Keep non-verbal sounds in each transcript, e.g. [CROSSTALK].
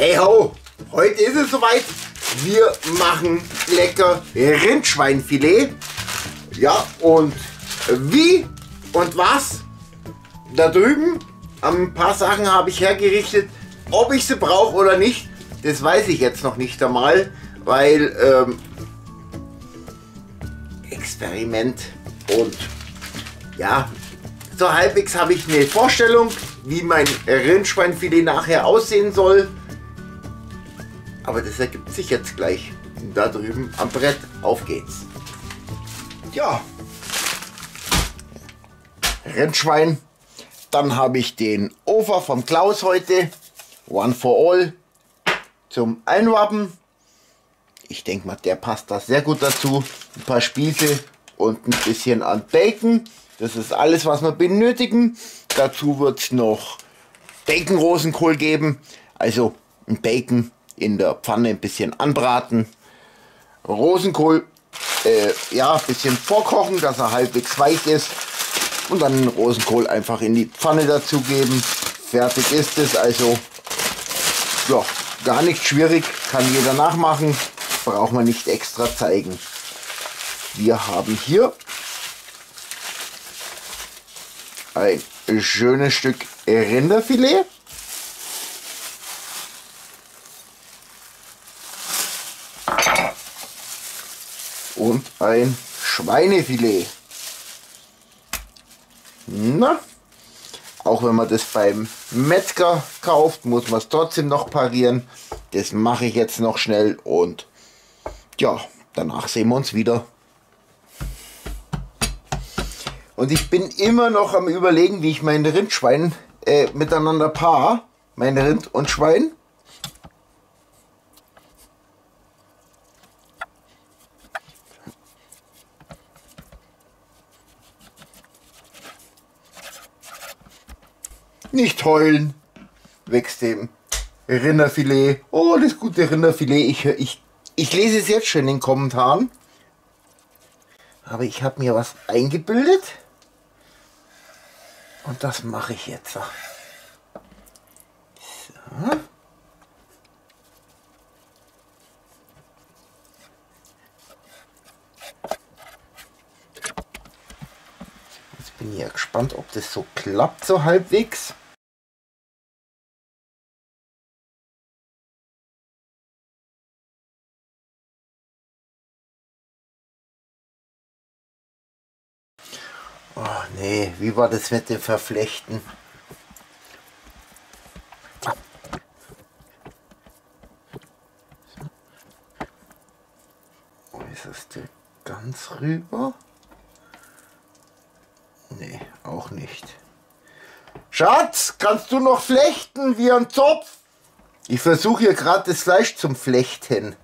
Hey ho, heute ist es soweit. Wir machen lecker Rindschweinfilet. Ja, und wie und was? Da drüben, ein paar Sachen habe ich hergerichtet. Ob ich sie brauche oder nicht, das weiß ich jetzt noch nicht einmal, weil ähm, Experiment und ja, so halbwegs habe ich eine Vorstellung, wie mein Rindschweinfilet nachher aussehen soll. Aber das ergibt sich jetzt gleich. Da drüben am Brett. Auf geht's. Ja. Rindschwein. Dann habe ich den Ofer vom Klaus heute. One for all. Zum Einwappen. Ich denke mal, der passt da sehr gut dazu. Ein paar Spieße und ein bisschen an Bacon. Das ist alles, was wir benötigen. Dazu wird es noch Bacon-Rosenkohl geben. Also ein Bacon in der Pfanne ein bisschen anbraten. Rosenkohl, äh, ja, ein bisschen vorkochen, dass er halbwegs weich ist. Und dann Rosenkohl einfach in die Pfanne dazugeben. Fertig ist es. Also, ja, gar nicht schwierig. Kann jeder nachmachen. Braucht man nicht extra zeigen. Wir haben hier ein schönes Stück Rinderfilet. Und ein Schweinefilet. Na, auch wenn man das beim Metzger kauft, muss man es trotzdem noch parieren. Das mache ich jetzt noch schnell und ja, danach sehen wir uns wieder. Und ich bin immer noch am überlegen, wie ich meine Rindschwein äh, miteinander paar. Mein Rind und Schwein. Nicht heulen. Wächst dem Rinderfilet. Oh, das gute Rinderfilet. Ich, ich, ich lese es jetzt schon in den Kommentaren. Aber ich habe mir was eingebildet. Und das mache ich jetzt. So. Jetzt bin ich ja gespannt, ob das so klappt, so halbwegs. Wie war das mit dem Verflechten? Der ganz rüber? Nee, auch nicht. Schatz, kannst du noch flechten wie ein Zopf? Ich versuche hier gerade das Fleisch zum Flechten.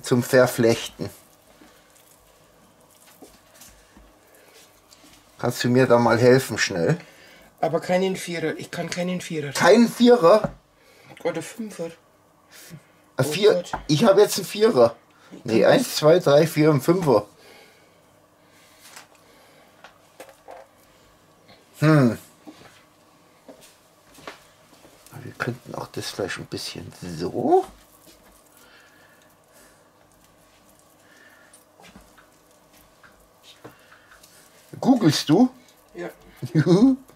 Zum Verflechten. Kannst du mir da mal helfen, schnell? Aber keinen Vierer. Ich kann keinen Vierer. Kein Vierer? Oder Fünfer. Ein Oh Vier Gott. ich habe jetzt einen Vierer. Nee, eins, zwei, drei, vier und Fünfer. Hm. Wir könnten auch das Fleisch ein bisschen so. Googlest du? Ja. Juhu. [LAUGHS]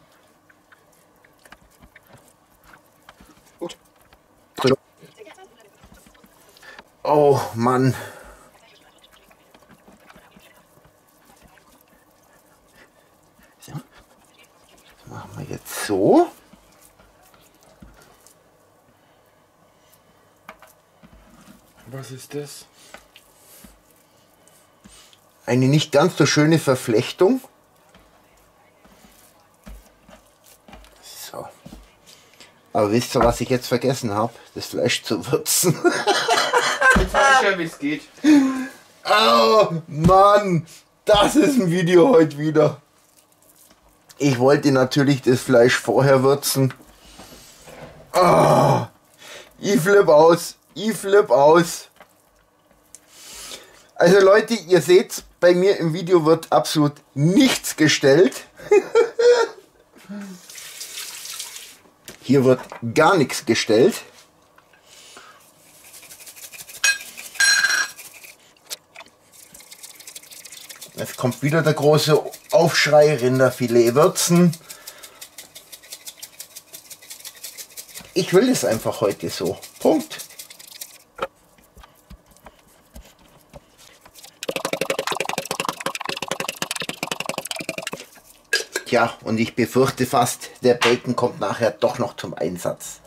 Oh Mann. So. Das machen wir jetzt so. Was ist das? Eine nicht ganz so schöne Verflechtung. So. Aber wisst ihr, was ich jetzt vergessen habe? Das Fleisch zu würzen. [LAUGHS] Jetzt weiß ich ja, wie es geht. Oh Mann, das ist ein Video heute wieder. Ich wollte natürlich das Fleisch vorher würzen. Oh, ich flipp aus, ich flipp aus. Also Leute, ihr seht, bei mir im Video wird absolut nichts gestellt. [LAUGHS] Hier wird gar nichts gestellt. Jetzt kommt wieder der große Aufschrei, Rinderfilet würzen. Ich will es einfach heute so. Punkt. Und ich befürchte fast, der Bacon kommt nachher doch noch zum Einsatz.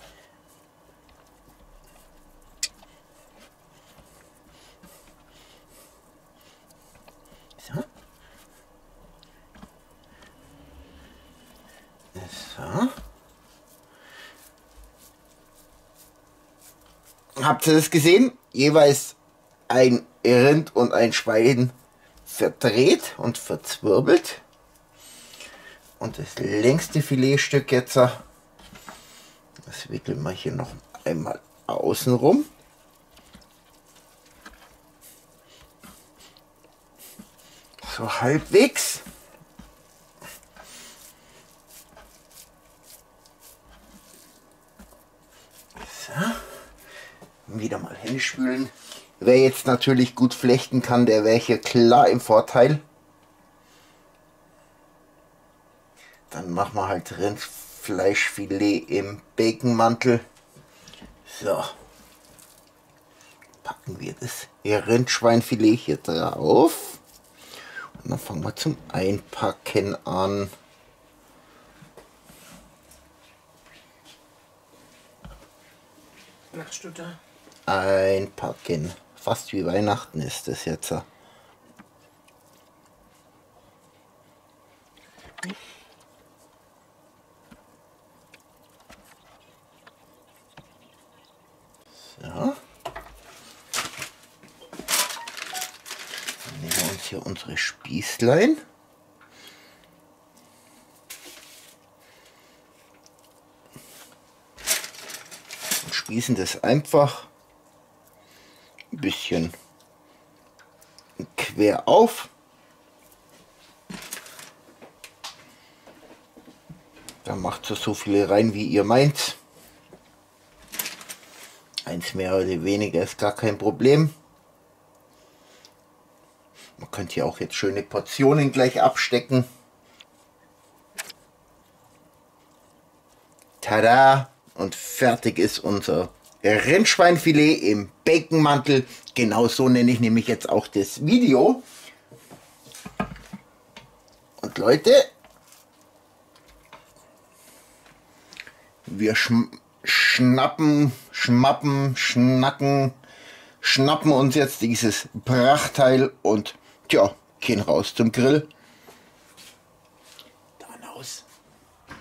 Habt ihr das gesehen? Jeweils ein Rind und ein Schwein verdreht und verzwirbelt. Und das längste Filetstück jetzt, das wickeln wir hier noch einmal außen rum. So halbwegs. So. Wieder mal hinspülen. Wer jetzt natürlich gut flechten kann, der wäre hier klar im Vorteil. Dann machen wir halt Rindfleischfilet im Baconmantel. So. Packen wir das Rindschweinfilet hier drauf. Und dann fangen wir zum Einpacken an. Machst du da? Einpacken. Fast wie Weihnachten ist das jetzt. So. Dann nehmen wir uns hier unsere Spießlein. Und spießen das einfach ein bisschen quer auf. Da macht es so viele rein, wie ihr meint. Eins mehr oder weniger ist gar kein Problem. Man könnte hier auch jetzt schöne Portionen gleich abstecken. Tada! Und fertig ist unser Rindschweinfilet im Baconmantel. Genau so nenne ich nämlich jetzt auch das Video. Und Leute, wir schnappen, schmappen, schnacken, schnappen uns jetzt dieses Prachtteil und tja, gehen raus zum Grill. Dann aus.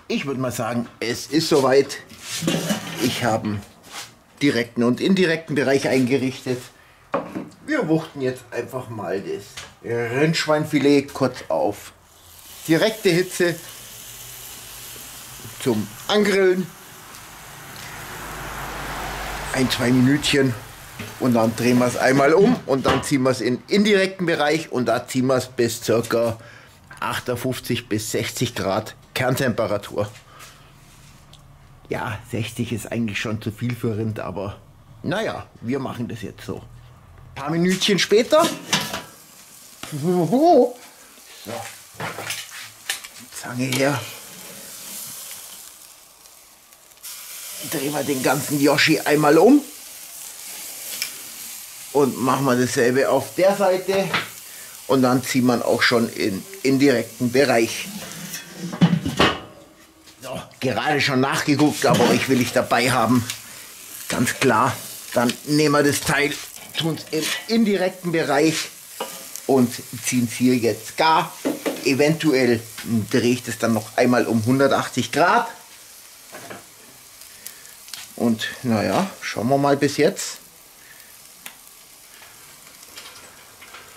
Ich würde mal sagen, es ist soweit. Ich habe einen direkten und indirekten Bereich eingerichtet. Wir wuchten jetzt einfach mal das Rindschweinfilet kurz auf direkte Hitze zum Angrillen ein, zwei Minütchen und dann drehen wir es einmal um und dann ziehen wir es in indirekten Bereich und da ziehen wir es bis ca. 58 bis 60 Grad Kerntemperatur. Ja, 60 ist eigentlich schon zu viel für Rind, aber naja, wir machen das jetzt so. Ein paar Minütchen später. So. Zange her. Drehen wir den ganzen Yoshi einmal um und machen wir dasselbe auf der Seite und dann zieht man auch schon in indirekten Bereich. So, gerade schon nachgeguckt, aber euch will ich dabei haben. Ganz klar. Dann nehmen wir das Teil, tun es im indirekten Bereich und ziehen es hier jetzt gar. Eventuell drehe ich das dann noch einmal um 180 Grad. Und naja, schauen wir mal bis jetzt.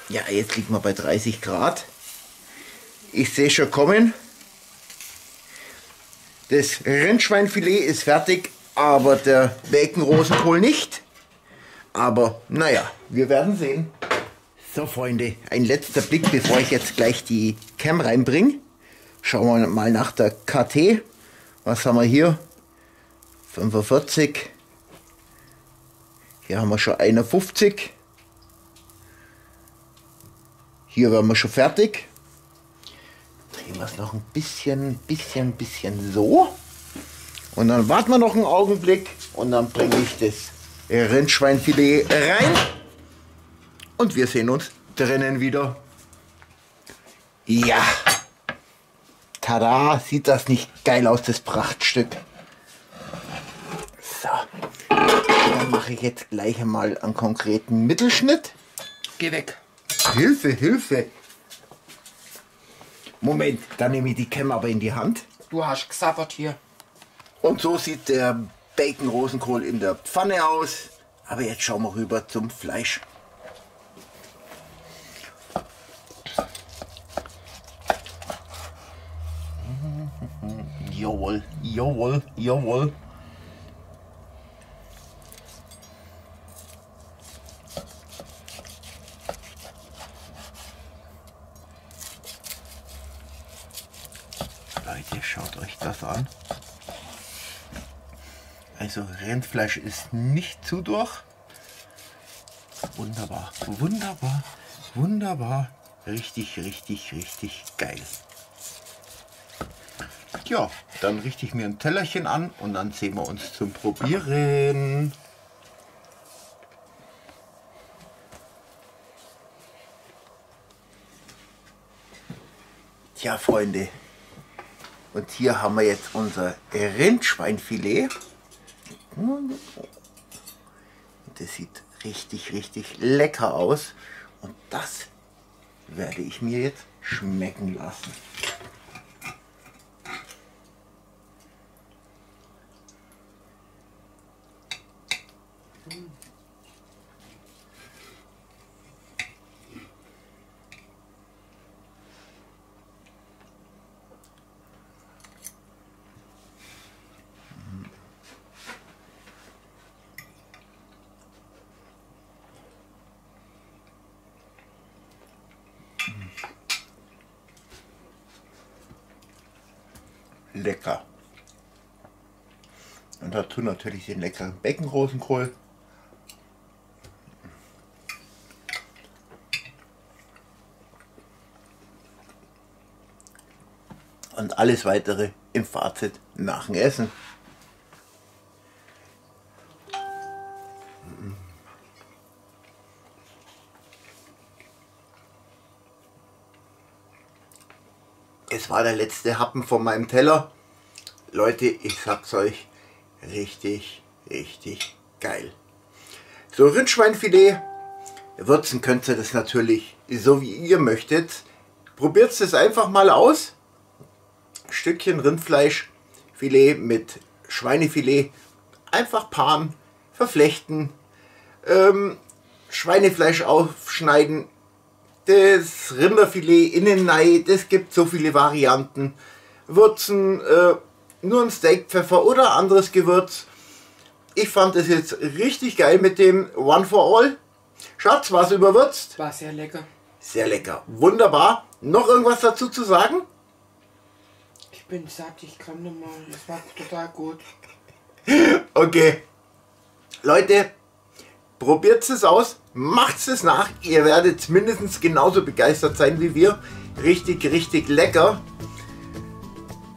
Ja, jetzt liegen wir bei 30 Grad. Ich sehe schon kommen. Das Rindschweinfilet ist fertig, aber der Bacon Rosenkohl nicht. Aber naja, wir werden sehen. So Freunde, ein letzter Blick, bevor ich jetzt gleich die Cam reinbringe. Schauen wir mal nach der KT. Was haben wir hier? 45. Hier haben wir schon 51. Hier wären wir schon fertig. Drehen wir es noch ein bisschen, bisschen, bisschen so. Und dann warten wir noch einen Augenblick und dann bringe ich das Rindschweinfilet rein. Und wir sehen uns drinnen wieder. Ja. Tada, sieht das nicht geil aus, das Prachtstück. So. Dann mache ich jetzt gleich einmal einen konkreten Mittelschnitt. Geh weg. Hilfe, Hilfe. Moment, dann nehme ich die Cam aber in die Hand. Du hast gesabbert hier. Und so sieht der Bacon Rosenkohl in der Pfanne aus. Aber jetzt schauen wir rüber zum Fleisch. [LAUGHS] Jawohl, jawohl, jawohl. Leute, schaut euch das an. Also Rindfleisch ist nicht zu durch. Wunderbar, wunderbar, wunderbar. Richtig, richtig, richtig geil. Ja, dann richte ich mir ein Tellerchen an und dann sehen wir uns zum Probieren. Tja, Freunde. Und hier haben wir jetzt unser Rindschweinfilet. Das sieht richtig, richtig lecker aus. Und das werde ich mir jetzt schmecken lassen. Lecker. Und dazu natürlich den leckeren Beckenrosenkohl. Und alles weitere im Fazit nach dem Essen. Es war der letzte Happen von meinem Teller. Leute, ich sag's euch, richtig, richtig geil. So, Rindschweinfilet. Würzen könnt ihr das natürlich so wie ihr möchtet. Probiert es einfach mal aus. Stückchen Rindfleischfilet mit Schweinefilet. Einfach paaren, verflechten. Ähm, Schweinefleisch aufschneiden, das Rinderfilet innen rein, das gibt so viele Varianten. Würzen, äh, nur ein Steakpfeffer oder anderes Gewürz. Ich fand es jetzt richtig geil mit dem One for All. Schatz, war es überwürzt? War sehr lecker. Sehr lecker. Wunderbar. Noch irgendwas dazu zu sagen? Ich bin satt, ich kann nicht mal. Es war total gut. [LAUGHS] Okay. Leute, probiert es aus. Macht es nach. Ihr werdet mindestens genauso begeistert sein wie wir. Richtig, richtig lecker.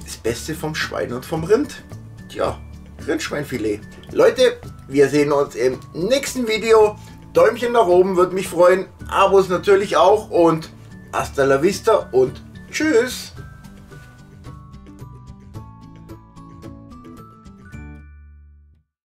Das Beste vom Schwein und vom Rind. Tja, Rindschweinfilet. Leute, wir sehen uns im nächsten Video. Däumchen nach oben würde mich freuen. Abos natürlich auch. Und hasta la vista und tschüss.